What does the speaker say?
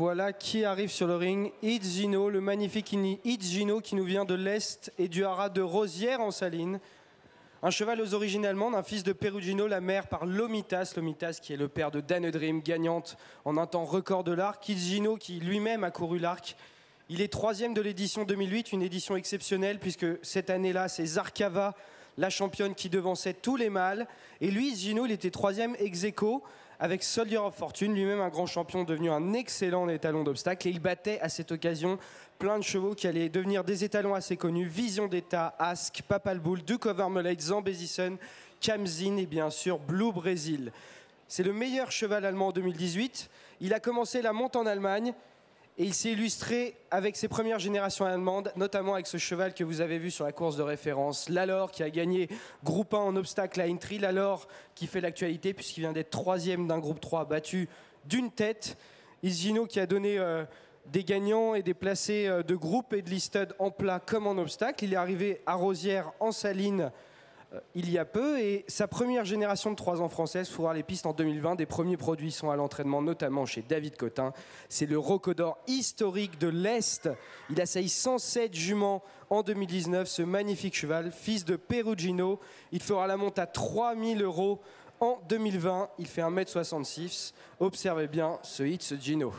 voilà qui arrive sur le ring. It's Gino, le magnifique It's Gino qui nous vient de l'Est et du haras de Rosière en Saline. Un cheval aux origines allemandes, un fils de Perugino, la mère par Lomitas. Lomitas qui est le père de Dan Dream, gagnante en un temps record de l'arc. It's Gino qui lui-même a couru l'arc. Il est troisième de l'édition 2008, une édition exceptionnelle puisque cette année-là, c'est Zarkava, la championne qui devançait tous les mâles. Et lui, Gino, il était troisième ex aequo avec Soldier of Fortune, lui-même un grand champion devenu un excellent étalon d'obstacles. Et il battait à cette occasion plein de chevaux qui allaient devenir des étalons assez connus. Vision d'État, Ask, Papal Bull, Duke of Armelade, Zambezison, Kamzin et bien sûr Blue Brésil. C'est le meilleur cheval allemand en 2018. Il a commencé la monte en Allemagne. Et il s'est illustré avec ses premières générations allemandes, notamment avec ce cheval que vous avez vu sur la course de référence, Lalor, qui a gagné groupe 1 en obstacle à Intri. Lalor qui fait l'actualité puisqu'il vient d'être troisième d'un groupe 3 battu d'une tête. Isgino qui a donné euh, des gagnants et des placés euh, de groupe et de listed en plat comme en obstacle. Il est arrivé à Rosière en Saline il y a peu et sa première génération de 3 ans française fourra les pistes en 2020. Des premiers produits sont à l'entraînement, notamment chez David Cotin. C'est le Rocodor historique de l'Est. Il a sailli 107 juments en 2019, ce magnifique cheval, fils de Perugino. Il fera la monte à 3000 euros en 2020. Il fait 1m66. Observez bien ce hit, Gino.